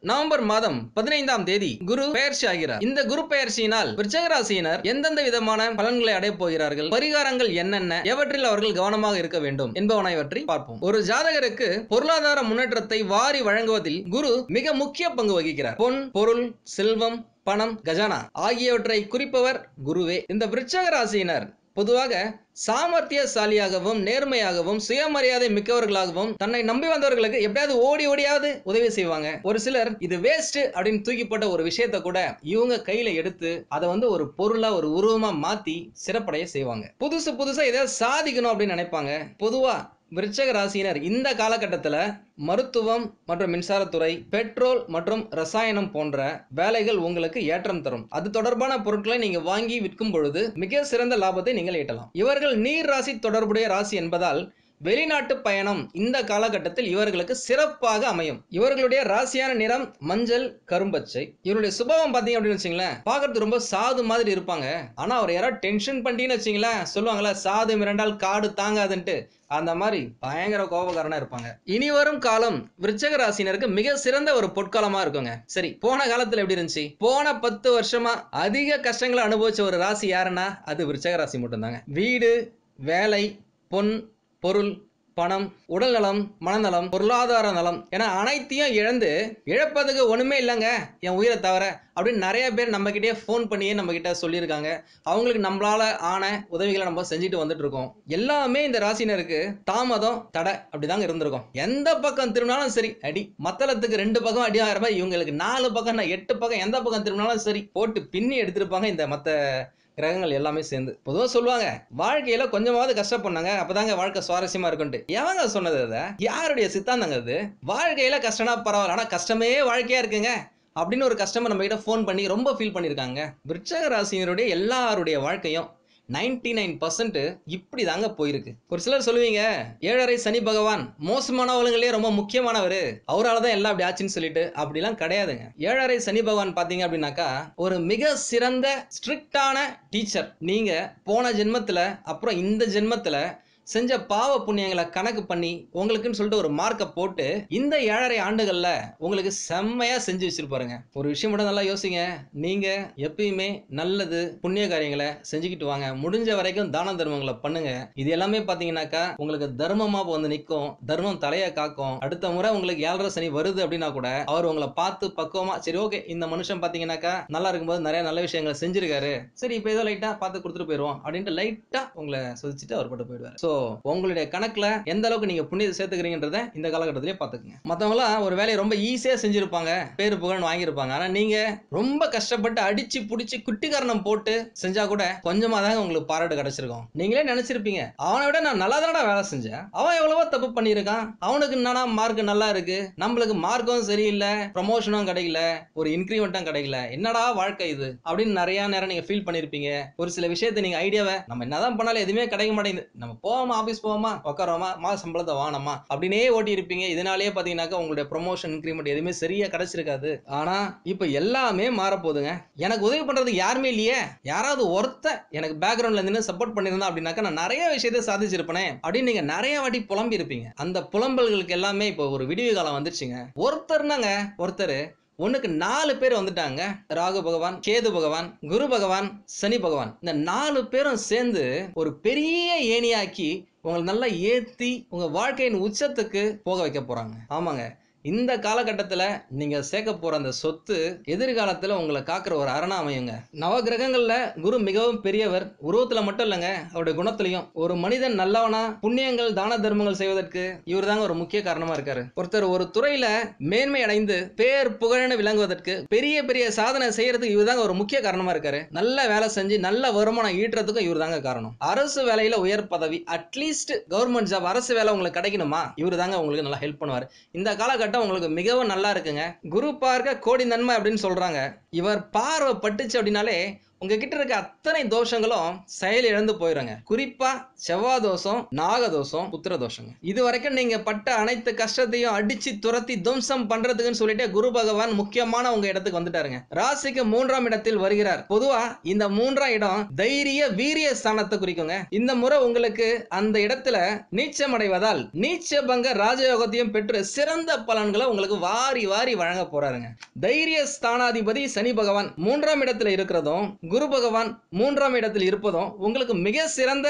November மாதம் பதினைந்தாம் தேதி குரு பெயர்ச்சி ஆகிறார். இந்த குரு பெயர்ச்சியினால் விருச்சக ராசியினர் எந்தெந்த விதமான பலன்களை அடைய போகிறார்கள்? பரிகாரங்கள் என்னென்ன? எவற்றில் அவர்கள் கவனமாக இருக்க வேண்டும் என்பவனவற்றை பார்ப்போம். ஒரு ஜாதகருக்கு பொருளாதார முன்னேற்றத்தை வாரி வழங்குவதில் குரு மிக முக்கிய பங்கு வகிக்கிறார். பொன் பொருள் செல்வம் பணம் கஜானா ஆகியவற்றை குறிப்பவர் குருவே. இந்த விருச்சக ராசியினர் பொதுவாக சாமர்த்தியசாலியாகவும் நேர்மையாகவும் சுயமரியாதை மிக்கவர்களாகவும் தன்னை நம்பி வந்தவர்களுக்கு எப்படியாவது ஓடி ஓடியாவது உதவி செய்வாங்க. ஒரு சிலர் இது வேஸ்ட் அப்படின்னு தூக்கி போட்ட ஒரு விஷயத்த கூட இவங்க கையில எடுத்து அதை வந்து ஒரு பொருளா ஒரு உருவமா மாத்தி சிறப்படைய செய்வாங்க. புதுசு புதுசா எதாவது சாதிக்கணும் அப்படின்னு நினைப்பாங்க. பொதுவா விருச்சக ராசியினர் இந்த காலகட்டத்தில் மருத்துவம் மற்றும் மின்சாரத்துறை பெட்ரோல் மற்றும் ரசாயனம் போன்ற வேலைகள் உங்களுக்கு ஏற்றம் தரும். அது தொடர்பான பொருட்களை நீங்க வாங்கி விற்கும் பொழுது மிக சிறந்த லாபத்தை நீங்கள் ஈட்டலாம். இவர்கள் நீர் ராசி தொடர்புடைய ராசி என்பதால் வெளிநாட்டு பயணம் இந்த காலகட்டத்தில் இவர்களுக்கு சிறப்பாக அமையும். இவர்களுடைய ராசியான நிறம் மஞ்சள் கரும்பச்சை. இவருடைய சுபாவம் பார்த்தீங்க அப்படின்னு வச்சுங்களேன் பார்க்கறது ரொம்ப சாது மாதிரி இருப்பாங்க. ஆனால் அவர் யாராவது டென்ஷன் பண்ணிட்டீங்கன்னு வச்சுங்களேன் சொல்லுவாங்களே சாது மிரண்டால் காடு தாங்காதுன்ட்டு. அந்த மாதிரி பயங்கர கோபக்காரனா இருப்பாங்க. இனி வரும் காலம் விருச்சக ராசினருக்கு மிக சிறந்த ஒரு பொற்காலமா இருக்குங்க. சரி போன காலத்துல எப்படி இருந்துச்சு? போன பத்து வருஷமா அதிக கஷ்டங்களை அனுபவிச்ச ஒரு ராசி யாருன்னா அது விருச்சக ராசி மட்டும்தாங்க. வீடு வேலை பொன் பொருள் பணம் உடல்நலம் மனநலம் பொருளாதார நலம் என அனைத்தையும் இழந்து இழப்பதுக்கு ஒன்றுமே இல்லைங்க என் உயிரை தவிர அப்படின்னு நிறைய பேர் நம்மக்கிட்டே ஃபோன் பண்ணியே நம்மக்கிட்ட சொல்லியிருக்காங்க. அவங்களுக்கு நம்மளால் ஆன உதவிகளை நம்ம செஞ்சுட்டு வந்துட்டு இருக்கோம் எல்லாமே இந்த ராசினருக்கு தாமதம் தடை அப்படிதாங்க இருந்திருக்கும். எந்த பக்கம் திரும்பினாலும் சரி அடி மத்தளத்துக்கு ரெண்டு பக்கம் அடி ஆகிற மாதிரி இவங்களுக்கு நாலு பக்கம் எட்டு பக்கம் எந்த பக்கம் திரும்பினாலும் சரி போட்டு பின்னி எடுத்திருப்பாங்க இந்த மற்ற கிரகங்கள் எல்லாமே சேர்ந்து. பொதுவாக சொல்லுவாங்க வாழ்க்கையில கொஞ்சமாவது கஷ்டப்படணுங்க அப்பதாங்க வாழ்க்கை சுவாரஸ்யமா இருக்குன்ட்டு. எவங்க சொன்னது அதை? யாருடைய சித்தாந்தங்க அது? வாழ்க்கையில கஷ்டம்னா பரவாயில்ல ஆனா கஷ்டமே வாழ்க்கையா இருக்குங்க. அப்படின்னு ஒரு கஸ்டமர் நம்ம கிட்ட ஃபோன் பண்ணி ரொம்ப ஃபீல் பண்ணியிருக்காங்க விருச்சக ராசினருடைய எல்லாருடைய வாழ்க்கையும் நைன்டி நைன் பர்சன்ட் இப்படி தாங்க போயிருக்கு. ஒரு சிலர் சொல்லுவீங்க ஏழரை சனி பகவான் மோசமானவங்களே ரொம்ப முக்கியமானவர். அவரால் தான் எல்லாம் அப்படி ஆச்சுன்னு சொல்லிட்டு அப்படிலாம் கிடையாதுங்க. ஏழரை சனி பகவான் பார்த்தீங்க அப்படின்னாக்கா ஒரு மிக சிறந்த ஸ்ட்ரிக்டான டீச்சர். நீங்க போன ஜென்மத்தில் அப்புறம் இந்த ஜென்மத்தில் செஞ்ச பாவ புண்ணியங்களை கணக்கு பண்ணி உங்களுக்குன்னு சொல்லிட்டு ஒரு மார்க்கை போட்டு இந்த ஏழரை ஆண்டுகளில் உங்களுக்கு செம்மையா செஞ்சு வச்சிருப்பாருங்க ஒரு விஷயம் மட்டும் நல்லா யோசிங்க. நீங்க எப்பயுமே நல்லது புண்ணிய காரியங்களை செஞ்சுக்கிட்டு வாங்க. முடிஞ்ச வரைக்கும் தான தர்மங்களை பண்ணுங்க. இது எல்லாமே பாத்தீங்கன்னாக்கா உங்களுக்கு தர்மமா வந்து நிற்கும் தர்மம் தலையை காக்கும். அடுத்த முறை உங்களுக்கு ஏழரை சனி வருது அப்படின்னா கூட அவர் உங்களை பார்த்து பக்குவமா சரி ஓகே இந்த மனுஷன் பாத்தீங்கன்னாக்கா நல்லா இருக்கும்போது நிறைய நல்ல விஷயங்களை செஞ்சிருக்காரு. சரி இப்போ ஏதோ லைட்டா பார்த்து கொடுத்துட்டு போயிடுவோம் அப்படின்ட்டு லைட்டா உங்களை சோதிச்சுட்டு அவர் பட்டு போயிடுவார். ஸோ உங்களுடைய கணக்குல எந்த அளவுக்கு நீங்க புண்ணியத்தை சேர்த்துக்கிறீங்கன்றத இந்த காலகட்டத்திலே பார்த்துக்குங்க. மற்றவங்களாம் ஒரு வேலையை ரொம்ப ஈஸியா செஞ்சிருப்பாங்க. பேரு புகழ்னு வாங்கியிருப்பாங்க. ஆனா நீங்க ரொம்ப கஷ்டப்பட்டு அடிச்சு புடிச்சு குட்டிக்காரணம் போட்டு செஞ்சா கூட கொஞ்சமா தாங்க உங்களுக்கு பாராட்டு கிடைச்சிருக்கும். நீங்களே நினைச்சிருப்பீங்க அவனை விட நான் நல்லா தானடா வேலை செஞ்சேன். அவன் எவ்வளவோ தப்பு பண்ணியிருக்கான். அவனுக்கு என்னன்னா மார்க் நல்லா இருக்கு? நம்மளுக்கு மார்க்கும் சரியில்லை ப்ரமோஷனும் கிடைக்கல ஒரு இன்க்ரிமெண்ட்டும் கிடைக்கல. என்னடா வாழ்க்கை இது? அப்படின்னு நிறைய நேரம் நீங்க ஃபீல் பண்ணிருப்பீங்க. ஒரு சில விஷயத்தை நீங்க ஐடியாவை நம்ம என்னதான் பண்ணாலும் எதுவுமே கிடைக்க மாட்டேங்குது. நம்ம போவோமா ஆஃபீஸ் போவோமா? உட்காரோமா மாத சம்பளத்தை வானமா அப்படின்னே ஓட்டி இருப்பீங்க இதனாலேயே பார்த்தீங்கன்னாக்கா உங்களுடைய ப்ரொமோஷன் இன்க்ரிமெண்ட் எதுவுமே சரியா கிடைச்சிருக்காது. ஆனா இப்போ எல்லாமே மாறப்போகுதுங்க. எனக்கு உதவி பண்றதுக்கு யாருமே இல்லையே. யாராவது ஒருத்த எனக்கு பேக்ரவுண்ட்ல இருந்து சப்போர்ட் பண்ணியிருந்தா அப்படின்னாக்கா நான் நிறைய விஷயத்தை சாதிச்சிருப்பேனே. அப்படின்னு நீங்கள் நிறைய வாட்டி புலம்பி இருப்பீங்க அந்த புலம்பல்களுக்கு எல்லாமே இப்போ ஒரு விடிவு காலம் வந்துருச்சுங்க. ஒருத்தர்னாங்க ஒருத்தர் ஒன்றுக்கு நாலு பேர் வந்துட்டாங்க. ராகு பகவான் கேது பகவான் குரு பகவான் சனி பகவான். இந்த நாலு பேரும் சேர்ந்து ஒரு பெரிய ஏணியாக்கி உங்களை நல்லா ஏற்றி உங்கள் வாழ்க்கையின் உச்சத்துக்கு போக வைக்க போகிறாங்க ஆமாங்க. இந்த காலகட்டத்தில் நீங்கள் சேர்க்க போகிற அந்த சொத்து எதிர்காலத்தில் உங்களை காக்கிற ஒரு அரணா அமையுங்க. நவகிரகங்களில் குரு மிகவும் பெரியவர். உருவத்தில் மட்டும் இல்லைங்க அவருடைய குணத்திலையும். ஒரு மனிதன் நல்லவனா புண்ணியங்கள் தான தர்மங்கள் செய்வதற்கு இவர் தாங்க ஒரு முக்கிய காரணமாக இருக்காரு. ஒருத்தர் ஒரு துறையில் மேன்மை அடைந்து பேர் புகழன்னு விளங்குவதற்கு பெரிய பெரிய சாதனை செய்யறதுக்கு இவர் தாங்க ஒரு முக்கிய காரணமாக இருக்காரு. நல்ல வேலை செஞ்சு நல்ல வருமானம் ஈட்டுறதுக்கும் இவர் தாங்க காரணம். அரசு வேலையில் உயர் பதவி அட்லீஸ்ட் கவர்மெண்ட் ஜாப் அரசு வேலை உங்களுக்கு கிடைக்கணுமா? இவர் தாங்க உங்களுக்கு நல்லா ஹெல்ப் பண்ணுவார். இந்த காலகட்டம் உங்களுக்கு மிகவும் நல்லா இருக்குங்க. குரு பார்க்க கோடி நன்மை அப்படின்னு சொல்றாங்க. இவர் பார்வை பட்டுச்சு அப்படின்னாலே உங்ககிட்ட இருக்க அத்தனை தோஷங்களும் செயல் இழந்து போயிருங்க குறிப்பா செவ்வாய் தோஷம் நாகதோஷம் புத்திர தோஷங்க. இது வரைக்கும் நீங்க பட்ட அனைத்து கஷ்டத்தையும் அடிச்சு துரத்தி துவம்சம் பண்றதுக்குன்னு சொல்லிட்டு குரு பகவான் முக்கியமான உங்க இடத்துக்கு வந்துட்டாருங்க. ராசிக்கு மூன்றாம் இடத்தில் வருகிறார். பொதுவா இந்த மூன்றாம் இடம் தைரிய வீரிய ஸ்தானத்தை குறிக்குங்க. இந்த முறை உங்களுக்கு அந்த இடத்துல நீச்சம் அடைவதால் நீச்ச பங்க ராஜயோகத்தையும் பெற்று சிறந்த பலன்களை உங்களுக்கு வாரி வாரி வழங்க போறாருங்க. தைரிய ஸ்தானாதிபதி சனி பகவான் மூன்றாம் இடத்துல இருக்கிறதும் குரு பகவான் மூன்றாம் இடத்தில் இருப்பதும் உங்களுக்கு மிக சிறந்த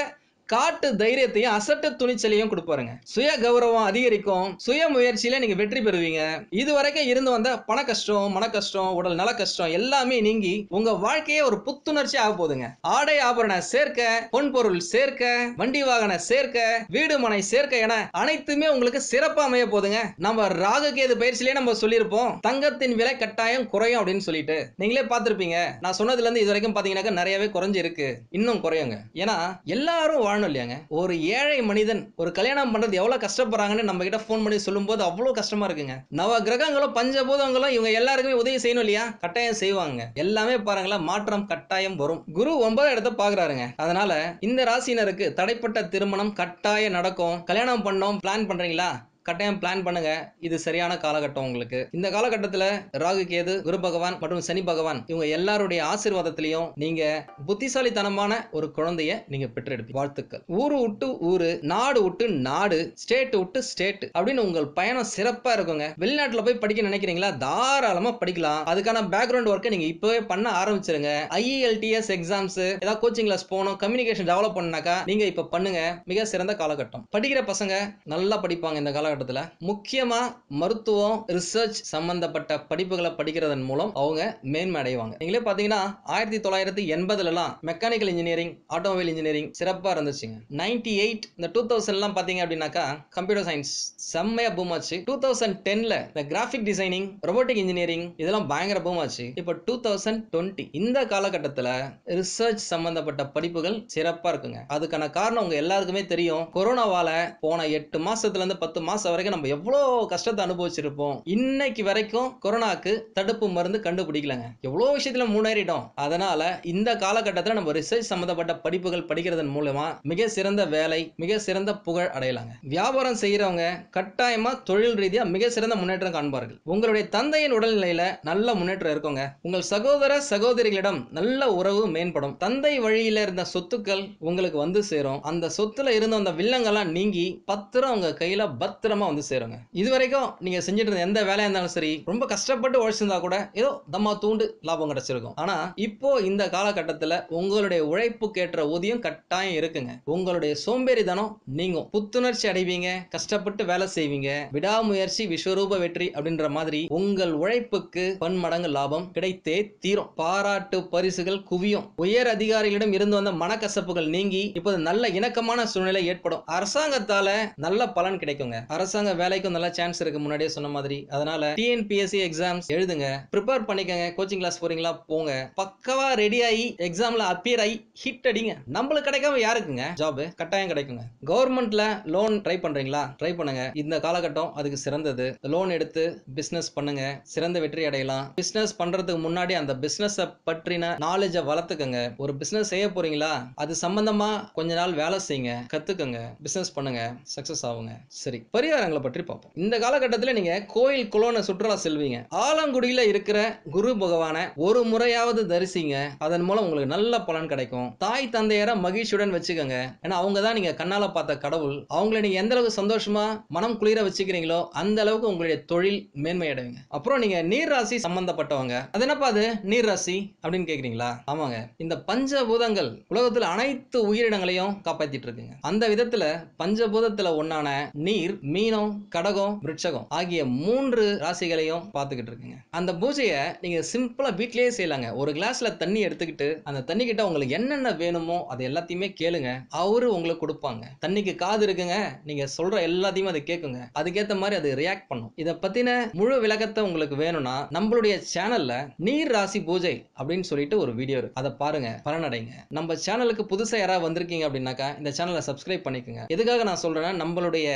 காட்டு தைரியத்தையும் அசட்டு துணிச்சலையும் கொடுப்பாருங்க. சுய கௌரவம் அதிகரிக்கும். சுய முயற்சியில நீங்க வெற்றி பெறுவீங்க. இது வரைக்கும் இருந்து வந்த பண கஷ்டம் மன கஷ்டம் உடல் நல கஷ்டம் எல்லாமே நீங்கி உங்க வாழ்க்கையே ஒரு புத்துணர்ச்சி ஆக போதுங்க ஆடை ஆபரண சேர்க்க பொன் பொருள் சேர்க்க வண்டி வாகன சேர்க்க வீடு மனை சேர்க்க என அனைத்துமே உங்களுக்கு சிறப்பா அமைய போதுங்க நம்ம ராகு கேது பயிற்சியிலே நம்ம சொல்லியிருப்போம் தங்கத்தின் விலை கட்டாயம் குறையும் அப்படின்னு சொல்லிட்டு. நீங்களே பார்த்திருப்பீங்க. நான் சொன்னதுல இருந்து இது வரைக்கும் பாத்தீங்கன்னாக்க நிறையவே குறைஞ்சிருக்கு. இன்னும் குறையுங்க. ஏன்னா எல்லாரும் காரணம் இல்லையாங்க? ஒரு ஏழை மனிதன் ஒரு கல்யாணம் பண்றது எவ்வளவு கஷ்டப்படுறாங்கன்னு நம்ம கிட்ட ஃபோன் பண்ணி சொல்லும்போது அவ்வளவு கஷ்டமா இருக்குங்க. நவ கிரகங்களும் பஞ்சபூதங்களும் இவங்க எல்லாருக்குமே உதவி செய்யணும் இல்லையா? கட்டாயம் செய்வாங்க எல்லாமே பாருங்களேன் மாற்றம் கட்டாயம் வரும். குரு ஒன்பதாம் இடத்த பாக்குறாருங்க அதனால இந்த ராசினருக்கு தடைப்பட்ட திருமணம் கட்டாயம் நடக்கும். கல்யாணம் பண்ணோம் பிளான் பண்றீங்களா? கட்டாயம் பிளான் பண்ணுங்க. இது சரியான காலகட்டம் உங்களுக்கு. இந்த காலகட்டத்தில் ராகு கேது குரு பகவான் மற்றும் சனி பகவான் இவங்க எல்லாருடைய ஆசீர்வாதத்திலையும் நீங்க புத்திசாலித்தனமான ஒரு குழந்தைய நீங்க பெற்றெடுப்பீங்க. வாழ்த்துக்கள். ஊரு விட்டு ஊரு நாடு விட்டு நாடு ஸ்டேட் விட்டு ஸ்டேட் அப்படின்னு உங்கள் பயணம் சிறப்பா இருக்குங்க. வெளிநாட்டில் போய் படிக்க நினைக்கிறீங்களா? தாராளமா படிக்கலாம். அதுக்கான பேக்ரவுண்ட் ஒர்க்கை நீங்க இப்பவே பண்ண ஆரம்பிச்சிருங்க. ஐஇஎல்டிஎஸ் எக்ஸாம்ஸ் ஏதாவது கோச்சிங் கிளாஸ் போகணும் கம்யூனிகேஷன் டெவலப் பண்ணாக்கா நீங்க இப்ப பண்ணுங்க. மிக சிறந்த காலகட்டம். படிக்கிற பசங்க நல்லா படிப்பாங்க இந்த காலகட்டத்தில் முக்கியமாக மருத்துவம் ரிசர்ச் சம்பந்தப்பட்ட படிப்புகளை படிக்கிறதன் மூலம் அவங்க மேன்மை அடைவாங்க நீங்களே பார்த்தீங்கன்னா ஆயிரத்தி தொள்ளாயிரத்தி எண்பதுலலாம் மெக்கானிக்கல் இன்ஜினியரிங் ஆட்டோமொபைல் இன்ஜினியரிங் சிறப்பாக இருந்துச்சுங்க. நைன்டி எயிட் இந்த டூ தௌசண்ட்லாம் பார்த்தீங்க அப்படின்னாக்கா கம்ப்யூட்டர் சயின்ஸ் செம்மையாக பூமாச்சு டூ தௌசண்ட் டென்ல இந்த கிராஃபிக் டிசைனிங் ரொபோட்டிக் இன்ஜினியரிங் இதெல்லாம் பயங்கர பூமாச்சு ஆச்சு. இப்போ டூ தௌசண்ட் டுவெண்ட்டி இந்த காலகட்டத்தில் ரிசர்ச் சம்பந்தப்பட்ட படிப்புகள் சிறப்பாக இருக்குங்க. அதுக்கான காரணம் உங்கள் எல்லாருக்குமே தெரியும். கொரோனாவால் போன எட்டு மாதத்துலேருந்து பத்து மாதம் மாசம் வரைக்கும் நம்ம எவ்வளோ கஷ்டத்தை அனுபவிச்சிருப்போம் இன்னைக்கு வரைக்கும் கொரோனாக்கு தடுப்பு மருந்து கண்டுபிடிக்கலங்க. எவ்வளோ விஷயத்துல முன்னேறிட்டோம். அதனால இந்த காலகட்டத்தில் நம்ம ரிசர்ச் சம்பந்தப்பட்ட படிப்புகள் படிக்கிறதன் மூலமா மிக சிறந்த வேலை மிக சிறந்த புகழ் அடையலாங்க. வியாபாரம் செய்யறவங்க கட்டாயமா தொழில் ரீதியா மிக சிறந்த முன்னேற்றம் காண்பார்கள். உங்களுடைய தந்தையின் உடல்நிலையில நல்ல முன்னேற்றம் இருக்குங்க. உங்கள் சகோதர சகோதரிகளிடம் நல்ல உறவு மேம்படும். தந்தை வழியில இருந்த சொத்துக்கள் உங்களுக்கு வந்து சேரும். அந்த சொத்துல இருந்த அந்த வில்லங்கள்லாம் நீங்கி பத்திரம் உங்க கையில பத்திரம் வந்து சேருங்க. இது வரைக்கும் நீங்க செஞ்சுட்டு இருந்த எந்த வேலையா இருந்தாலும் சரி ரொம்ப கஷ்டப்பட்டு உழைச்சிருந்தா கூட ஏதோ தம்மா தூண்டு லாபம் கிடைச்சிருக்கும். ஆனா இப்போ இந்த காலகட்டத்துல உங்களுடைய உழைப்புக்கேற்ற ஊதியம் கட்டாயம் இருக்குங்க. உங்களுடைய சோம்பேறித்தனம் நீங்கும். புத்துணர்ச்சி அடைவீங்க கஷ்டப்பட்டு வேலை செய்வீங்க விடாமுயற்சி விஸ்வரூப வெற்றி அப்படின்ற மாதிரி உங்கள் உழைப்புக்கு பன்மடங்கு லாபம் கிடைத்தே தீரும். பாராட்டு பரிசுகள் குவியும். உயர் அதிகாரிகளிடம் இருந்து வந்த மனக்கசப்புகள் நீங்கி இப்போது நல்ல இணக்கமான சூழ்நிலை ஏற்படும். அரசாங்கத்தால நல்ல பலன் கிடைக்குங்க. அரசாங்க வேலைக்கும் நல்ல சான்ஸ் இருக்கு முன்னாடியே சொன்ன மாதிரி. அதனால டிஎன்பிஎஸ்சி எக்ஸாம்ஸ் எழுதுங்க. ப்ரிப்பேர் பண்ணிக்கங்க. கோச்சிங் கிளாஸ் போறீங்களா போங்க. பக்கவா ரெடி ஆகி எக்ஸாம்ல அப்பியர் ஆகி ஹிட் அடிங்க. நம்மளுக்கு கிடைக்காம யாருக்குங்க? ஜாப் கட்டாயம் கிடைக்குங்க. கவர்மெண்ட்ல லோன் ட்ரை பண்றீங்களா? ட்ரை பண்ணுங்க. இந்த காலகட்டம் அதுக்கு சிறந்தது. லோன் எடுத்து பிசினஸ் பண்ணுங்க. சிறந்த வெற்றி அடையலாம். பிசினஸ் பண்றதுக்கு முன்னாடி அந்த பிசினஸ் பற்றின நாலேஜை வளர்த்துக்கங்க. ஒரு பிசினஸ் செய்ய போறீங்களா? அது சம்பந்தமா கொஞ்ச நாள் வேலை செய்யுங்க. கத்துக்கங்க. பிசினஸ் பண்ணுங்க. சக்சஸ் ஆகுங்க. சரி. பரிகாரங்களை பற்றி பார்ப்போம். இந்த காலகட்டத்தில் நீங்க கோயில் குளோன சுற்றுலா செல்வீங்க. ஆலங்குடியில இருக்கிற குரு பகவானை ஒரு முறையாவது தரிசிங்க. அதன் மூலம் உங்களுக்கு நல்ல பலன் கிடைக்கும். தாய் தந்தையரை மகிழ்ச்சியுடன் வச்சுக்கோங்க. ஏன்னா அவங்க தான் நீங்க கண்ணால பார்த்த கடவுள். அவங்களை நீங்க எந்த அளவுக்கு சந்தோஷமா மனம் குளிர வச்சுக்கிறீங்களோ அந்த அளவுக்கு உங்களுடைய தொழில் மேன்மையடைவீங்க. அப்புறம் நீங்க நீர் ராசி சம்பந்தப்பட்டவங்க. அது என்னப்பா அது? நீர் ராசி அப்படின்னு கேக்குறீங்களா? ஆமாங்க. இந்த பஞ்சபூதங்கள் உலகத்துல அனைத்து உயிரினங்களையும் காப்பாத்திட்டு இருக்குங்க. அந்த விதத்துல பஞ்சபூதத்துல ஒன்னான நீர் மீனம் கடகம் விருட்சகம் ஆகிய மூன்று ராசிகளையும் பார்த்துக்கிட்டு இருக்குங்க. அந்த பூஜையை நீங்க சிம்பிளா வீட்லயே செய்யலாங்க. ஒரு கிளாஸ்ல தண்ணி எடுத்துக்கிட்டு அந்த தண்ணி கிட்ட உங்களுக்கு என்னென்ன வேணுமோ அது எல்லாத்தையுமே கேளுங்க. அவரு உங்களுக்கு கொடுப்பாங்க. தண்ணிக்கு காது இருக்குங்க. நீங்க சொல்ற எல்லாத்தையுமே அது கேட்குங்க அதுக்கேத்த மாதிரி அது ரியாக்ட் பண்ணும். இதை பத்தின முழு விளக்கத்தை உங்களுக்கு வேணும்னா நம்மளுடைய சேனல்ல நீர் ராசி பூஜை அப்படின்னு சொல்லிட்டு ஒரு வீடியோ இருக்கு. அதை பாருங்க. பலனடைங்க. நம்ம சேனலுக்கு புதுசா யாராவது வந்திருக்கீங்க அப்படின்னாக்கா இந்த சேனலை சப்ஸ்கிரைப் பண்ணிக்கோங்க. எதுக்காக நான் சொல்றேன்னா நம்மளுடைய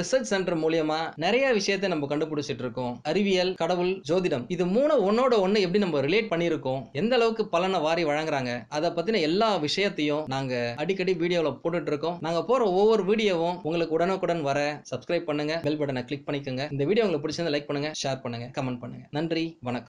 ரிசர்ச் ரிசர்ச் சென்டர் மூலியமா நிறைய விஷயத்தை நம்ம கண்டுபிடிச்சிட்டு இருக்கோம். அறிவியல் கடவுள் ஜோதிடம். இது மூணு ஒன்னோட ஒன்னு எப்படி நம்ம ரிலேட் பண்ணியிருக்கோம்? எந்த அளவுக்கு பலனை வாரி வழங்குறாங்க? அதை பத்தின எல்லா விஷயத்தையும் நாங்க அடிக்கடி வீடியோல போட்டுட்டு இருக்கோம். நாங்க போற ஒவ்வொரு வீடியோவும் உங்களுக்கு உடனுக்குடன் வர சப்ஸ்கிரைப் பண்ணுங்க. பெல் பட்டனை கிளிக் பண்ணிக்கோங்க. இந்த வீடியோ உங்களுக்கு பிடிச்சிருந்தா லைக் பண்ணுங்க ஷேர் பண்ணுங்க கமெண்ட் பண்ணுங்க. நன்றி வணக்கம்.